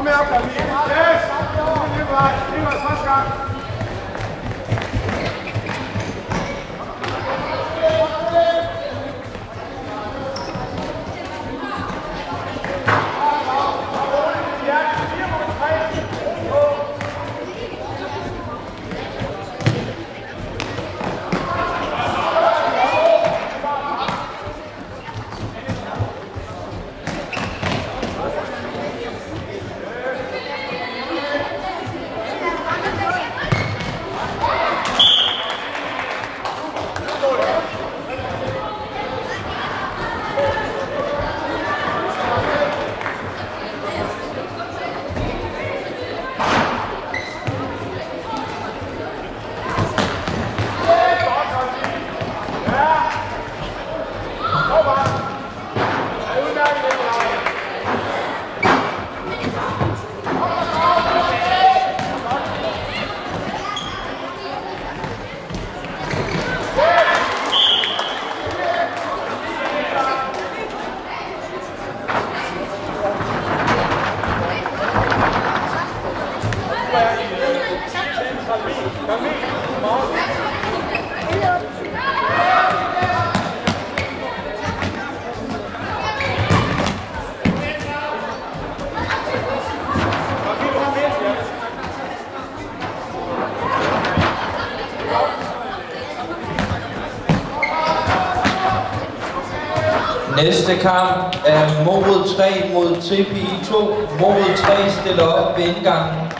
Come up, amigo. Yes. Nicolas, Nicolas, mais Næste kamp er Morud 3 mod TPI 2. Morud 3 stiller op ved indgangen.